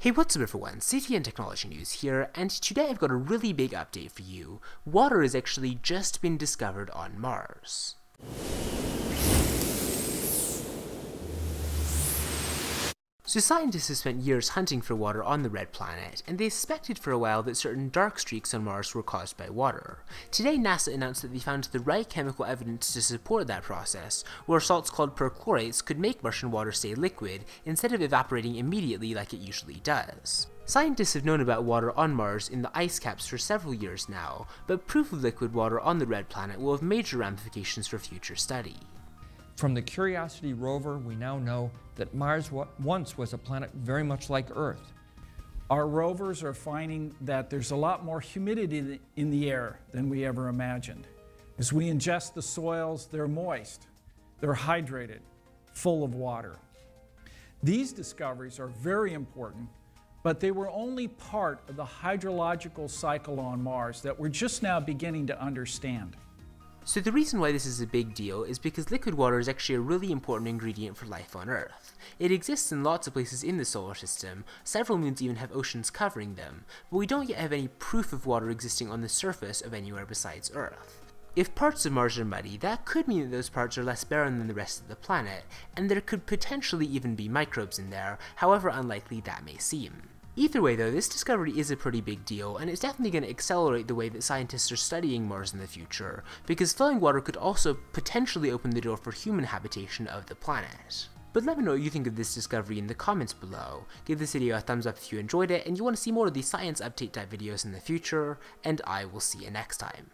Hey, what's up everyone? And Technology News here, and today I've got a really big update for you. Water has actually just been discovered on Mars. So scientists have spent years hunting for water on the red planet, and they suspected for a while that certain dark streaks on Mars were caused by water. Today NASA announced that they found the right chemical evidence to support that process, where salts called perchlorates could make Martian water stay liquid instead of evaporating immediately like it usually does. Scientists have known about water on Mars in the ice caps for several years now, but proof of liquid water on the red planet will have major ramifications for future study. From the Curiosity rover, we now know that Mars once was a planet very much like Earth. Our rovers are finding that there's a lot more humidity in the air than we ever imagined. As we ingest the soils, they're moist, they're hydrated, full of water. These discoveries are very important, but they were only part of the hydrological cycle on Mars that we're just now beginning to understand. So the reason why this is a big deal is because liquid water is actually a really important ingredient for life on Earth. It exists in lots of places in the solar system, several moons even have oceans covering them, but we don't yet have any proof of water existing on the surface of anywhere besides Earth. If parts of Mars are muddy, that could mean that those parts are less barren than the rest of the planet, and there could potentially even be microbes in there, however unlikely that may seem. Either way though, this discovery is a pretty big deal, and it's definitely going to accelerate the way that scientists are studying Mars in the future, because flowing water could also potentially open the door for human habitation of the planet. But let me know what you think of this discovery in the comments below. Give this video a thumbs up if you enjoyed it and you want to see more of these science update type videos in the future, and I will see you next time.